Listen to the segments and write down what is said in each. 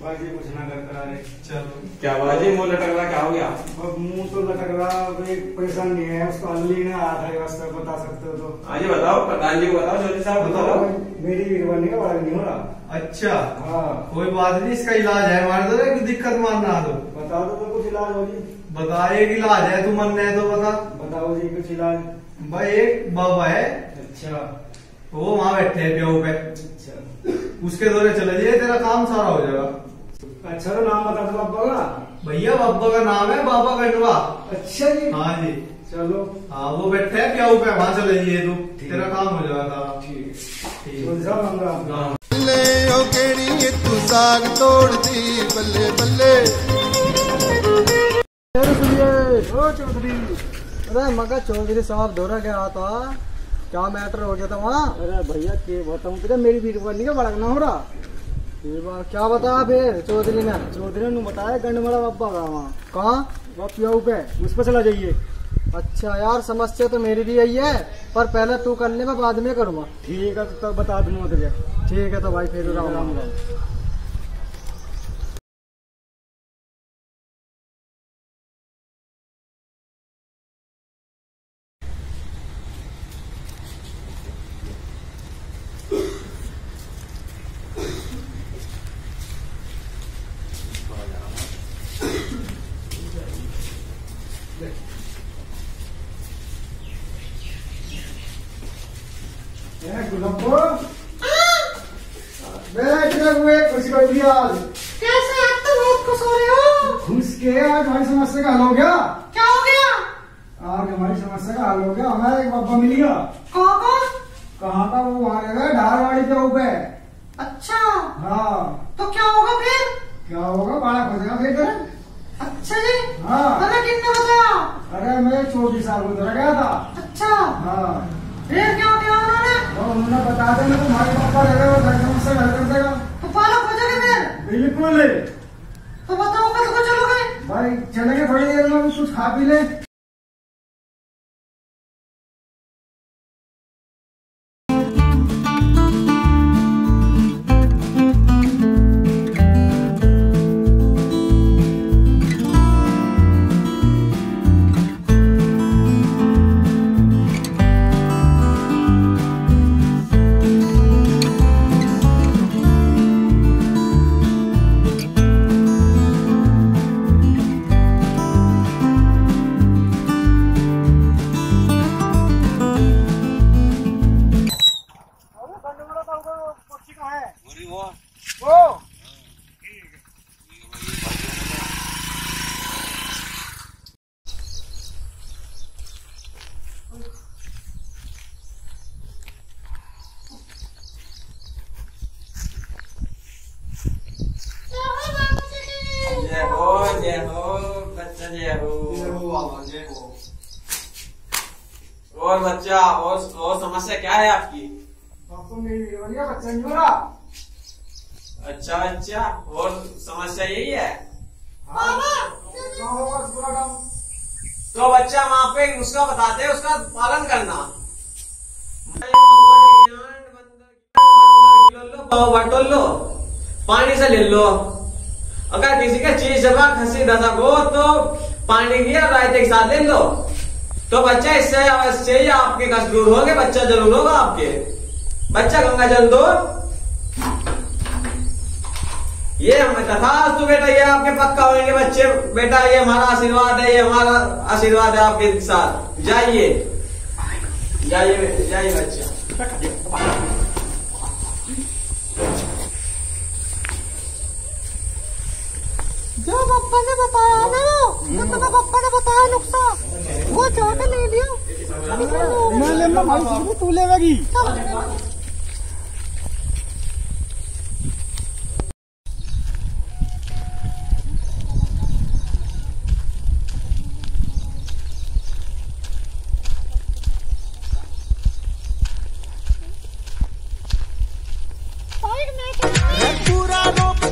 बाजी कुछ ना करता रहे चलो। क्या बाजी? मुँह लटक रहा क्या हो गया? अब मुँह तो लटक रहा एक परेशानी है उसको अल्ली ने आधा रास्ता बता सकते हो तो। हाँ जी बताओ प्रधान जी को बताओ चौधरी साहब बताओ मेरी गिरवाने का बड़ा नहीं हो रहा। अच्छा हाँ। कोई बात नहीं इसका इलाज है हमारे तो एक दिक्कत मानना तो बता दो तो कुछ इलाज होगी बता एक इलाज है तू मन है तो बता। बताओ जी कुछ इलाज। भाई एक बाबा है। अच्छा। वो वहाँ बैठते हैं प्याऊ पे। उसके दौरे चले जाइए तेरा काम सारा हो जाएगा। अच्छा तो नाम बता दो तो बाबा का। भैया बाबा का नाम है बाबा गंडवा। अच्छा जी। हाँ जी। चलो। हाँ वो बैठते हैं प्याऊ पे वहाँ चले जाइए तो। तू। तेरा काम हो जाएगा। ठीक। ठीक। तू साग तोड़ दी बल्ले बल्ले। चौधरी अरे मगा चौधरी साहब दौरा क्या था? क्या मैटर हो गया था वहाँ? अरे भैया के बताऊँ तुझे मेरी वीरवानी का बड़ा ना हो रहा? क्या बताया फिर चौधरी ने? चौधरी ने बताया गंडमड़ा बाबा का वहाँ। कहाँ? वहाँ प्याऊ पे उस पर चला जाइए। अच्छा यार समस्या तो मेरी भी यही है पर पहले तू कर ले मैं बाद में करूँगा। ठीक है तो तब बता दूँगा तुझे ठीक है तो भाई फिर राम राम। राम। राम बैठ हुए कुर्सी पर भी आज कैसे आप तो बहुत खुश हो रहे हो घुस के आज हमारी समस्या का हल हो गया क्या हो गया आज हमारी समस्या का हल हो गया हमारा एक बाबा मिल गया कहाँ था वो वहाँ रह गए ढारवाड़ी पे ऊपर अच्छा हाँ तो क्या होगा फिर क्या होगा बड़ा खोजेगा फिर अच्छा जी हाँ मैंने किसने बताया अरे मैं छोटी साल को गया था अच्छा हाँ फिर क्या किया उन्होंने तो उन्होंने बता देना तुम्हारे पापा रह गए वो घर कर देगा। तो फिर। बिल्कुल। तो बताओ कल को चलोगे। भाई चलेंगे थोड़ी देर में कुछ खा पी ले। जय हो जय हो जय और बच्चा, और और समस्या क्या है आपकी? पापा मेरी बच्चा नहीं हो रहा। अच्छा अच्छा और समस्या यही है? तो बच्चा एक नुस्खा बताते हैं उसका पालन करना। बटोल लो पानी से ले लो। अगर किसी का चीज़ जगह खसी दशक हो तो पानी की और रायते के साथ ले लो। तो बच्चा इससे अवश्य ही आपके कष्ट दूर होंगे बच्चा ज़रूर होगा आपके। बच्चा गंगा जल दो। ये हम तथास्तु बेटा ये आपके पक्का होंगे बच्चे। बेटा ये हमारा आशीर्वाद है ये हमारा आशीर्वाद है आपके साथ। जाइए। जाइए जाइए बच्चा। जो पप्पा ने बताया ना जो तुम्हें पप्पा ने बताया नुस्खा वो चाहते ले लियो। मैं लेना भाई तू लेगी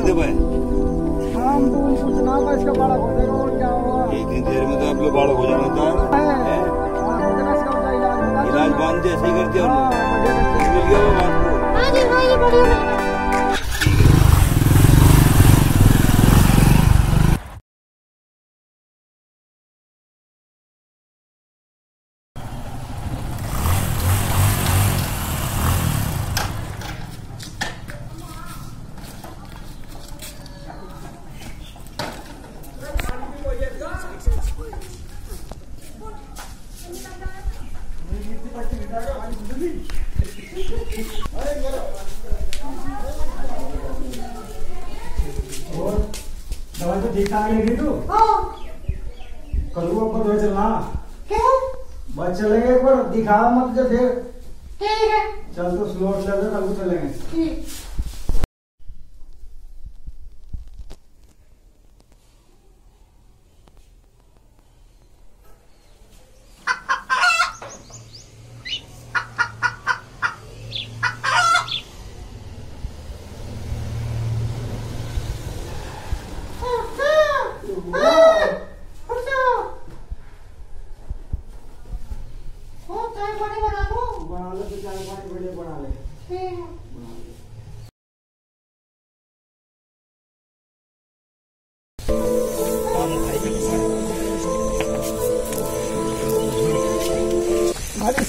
रहे भाई हम तो कुछ ना इसका बड़ा हो जाएगा और क्या होगा? इतनी देर में तो आप लोग बालक हो जाना था इलाज बाँध दे ऐसे ही करते हैं हाँ, मिल गया वो बात को और तो ठीक ठाक लगी तू? हाँ। कल को अपन दवाई चलना? क्यों? बस चलेंगे एक बार दिखा मत जब फिर। ठीक है। चल तो स्लोट ले लो, कल को चलेंगे।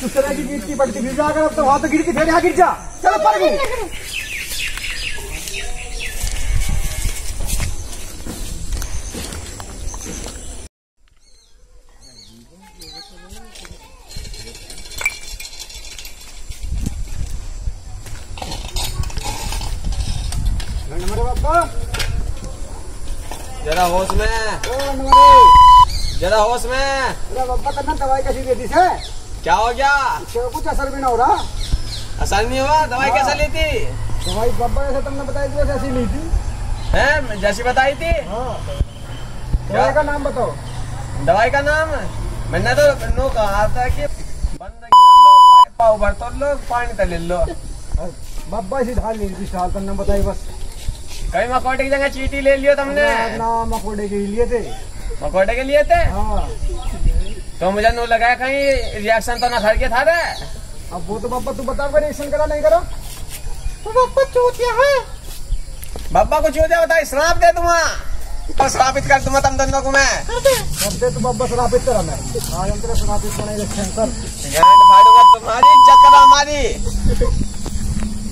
अरे सुस्त की गिरती पड़ती। गिर जा अगर अब तो वहाँ तो गिरती फिर यहाँ गिर जा। चलो पर जरा होश में। जरा होश में। अरे बाबा करना दवाई कैसी दे दी से? क्या हो गया? कुछ असर भी ना हो रहा। असर नहीं हुआ? दवाई कैसे ली थी? दवाई बाबा ऐसे तुमने बताई थी वैसे ली थी। है? जैसी बताई थी? हाँ। दवाई का नाम बताओ। दवाई का नाम? मैंने तो नो कहा था कि बंद पाव भर तो लो पानी तले लो बाबा इसी ढाल ली थी साल तुमने बताई बस। कहीं मकोटे की जगह चीटी ले लियो तुमने? ना मकोड़े के लिए थे। मकोटे के लिए थे? हाँ। तो मुझे नो लगाया कहीं रिएक्शन तो ना खड़ के था रे। अब वो तो बाबा तू बता रिएक्शन करा नहीं करा? तो बाबा चूतिया है। बाबा को दे बता श्राप दे दूँगा तो श्रापित कर दूँगा तुम दोनों को मैं। कर दे। अब दे तू बाबा शराबित करा मैं। हाँ हम तेरा बनाई रखे सर गांड फाड़ूँगा तुम्हारी इज़्ज़त करो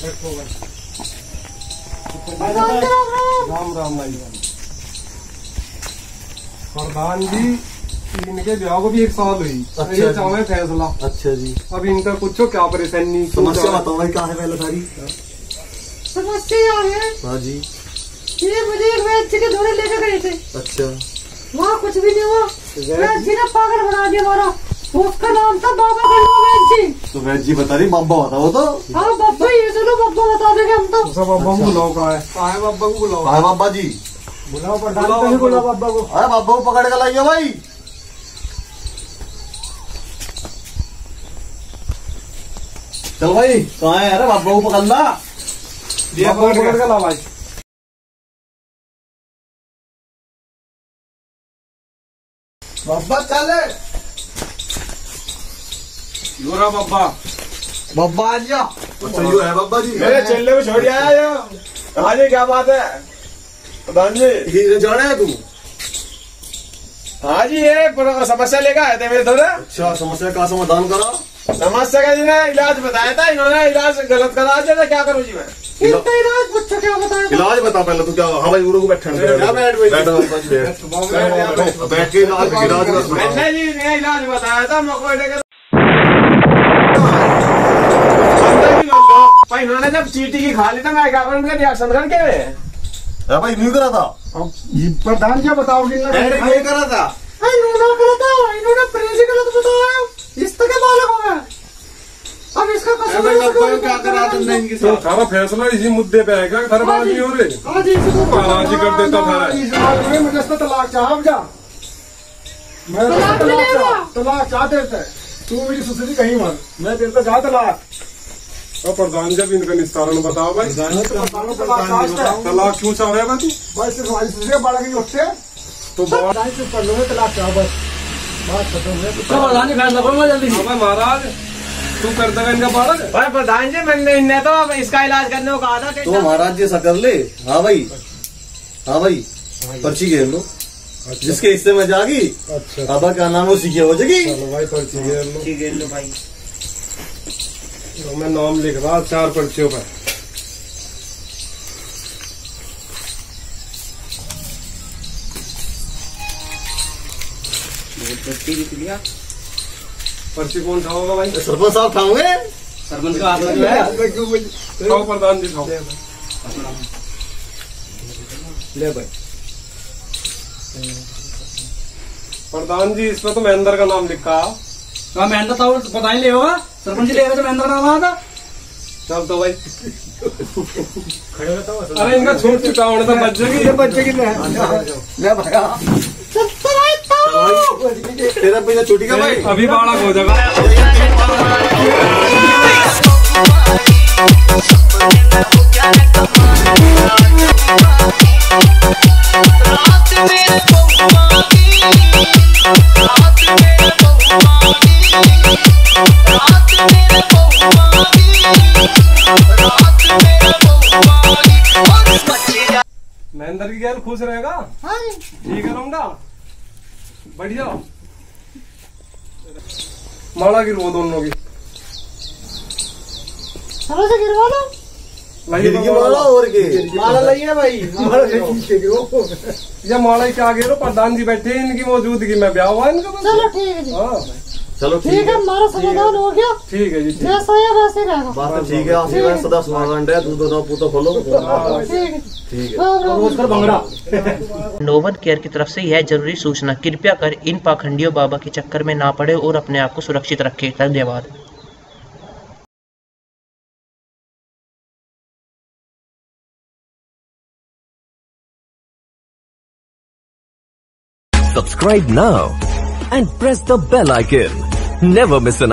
राम राम राम राम राम भाई प्रधान जी इनके ब्याह को भी एक साल हुई। अच्छा ये चाहे फैसला। अच्छा जी। अब इनका कुछ क्या परेशानी समस्या बताओ भाई क्या है पहले सारी? समस्या है। हाँ जी। ये मुझे वैद्य के धोने लेकर गए थे। अच्छा। वहाँ कुछ भी नहीं हुआ। वैद्य ने पागल बना दिया हमारा। उसका नाम था बाबा गंगा जी। तो वैद जी बता रही बाबा बता वो तो। हाँ बाबा ये सुनो बाबा बता देंगे हम तो। सब बाबा को बुलाओ का है? कहा है बाबा को बुलाओ? हाँ बाबा जी? बुलाओ ही बुलाओ बाबा को। अरे बाबा को पकड़ के लाइए भाई। चल भाई कहाँ है? अरे बाबा को पकड़ ला। बाबा को पकड़ के लाओ भाई। बाबा चल। लोरा बाबा बाबा आ जा। अच्छा है बाबा जी मेरे चेले को छोड़ आया यो हाँ। जी क्या बात है? प्रधान जी। जाना है तू हाँ जी ये समस्या लेकर आए थे मेरे थोड़ा अच्छा समस्या का समाधान करो। समस्या का जी ने इलाज बताया था। इन्होंने इलाज गलत करा। दिया था क्या करूँ जी मैं? इलाज बच्चा क्या इलाज बता पहले तू क्या? हाँ भाई गुरु को बैठने बैठ, बैठ, बैठ। के इलाज इलाज बताया था। मेरे भाई इन्होंने जब सीटी की खा ली तो मैं क्या करूँ? उनके रिएक्शन करके हाँ भाई नहीं करा था। अब ये प्रधान क्या बताओगे ये करा था। अरे इन्होंने गलत है इन्होंने प्रेस गलत बताया। इस तरह के बालक हो गए। अब इसका कसूर मैं है, लगता है क्या करा तुमने इनके तो साथ सारा फैसला इसी मुद्दे पे आएगा धरबाजी हो रहे हाँ जी इसको महाराज जी कर देता था इस बात में मुझे तलाक चाह अब जा मैं तो तलाक। चाह तलाक चाह देते हैं। तू मेरी सुसरी कहीं मर। मैं तेरे तो जा तलाक। और प्रधान जब इनका निस्तारण बताओ भाई। तो तलाक हैं। क्यों चाह रहे भाई? तो बात बताएँ कर लो तलाक चाह बस। बात खत्म है प्रधान जी फैसला करूँगा जल्दी। हाँ महाराज तू कर देगा इनका भाई प्रधान जी मैंने इनने तो इसका इलाज करने को कहा था तो महाराज जी ऐसा कर ले। हाँ भाई। हाँ भाई। पर्ची घेर लो। जिसके हिस्से में जागी। अच्छा। अब का नाम है उसी की हो जाएगी। चलो भाई पर्ची घेर लो भाई। तो मैं नाम लिख रहा चार पर्चियों पर। पर्ची कौन खाओगा भाई? सरपंच साहब खाओगे सरपंच का हाथ है। खाओ प्रधान जी खाओ ले भाई। प्रधान जी इसमें तो महेंद्र का नाम लिखा। हाँ महेंद्र साहब पता ही ले होगा। सरपंच जी लेगा तो महेंद्र नाम था चल तो भाई अरे इनका छूट चुका होने तो बच जाएगी बच्चे की ले भैया चलते रहे तो तेरा पैसा छुट्टी का भाई अभी बालक हो जाएगा खुश रहेगा? हाँ। ठीक है रमदा बढ़िया। माला गिरवो दोनों की। गिरवा तो माला। और के। माला लाइए भाई माला ये माला ही क्या गिरो? प्रधान जी बैठे इनकी मौजूदगी में ब्याह हुआ इनका चलो ठीक है जी। हाँ। चलो ठीक है है। हमारा समाधान हो गया। ठीक है जी जैसा है। वैसे रहेगा बात तो ठीक है आशीर्वाद सदा समाधान रहे तू दोनों पूतो खोलो। ठीक है। ठीक है। नोवन केयर की तरफ़ से यह ज़रूरी सूचना कृपया कर इन पाखंडियों बाबा के चक्कर में ना पड़े और अपने आप को सुरक्षित रखें। धन्यवाद। Subscribe now and press the bell icon. Never miss an